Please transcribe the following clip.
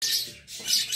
tres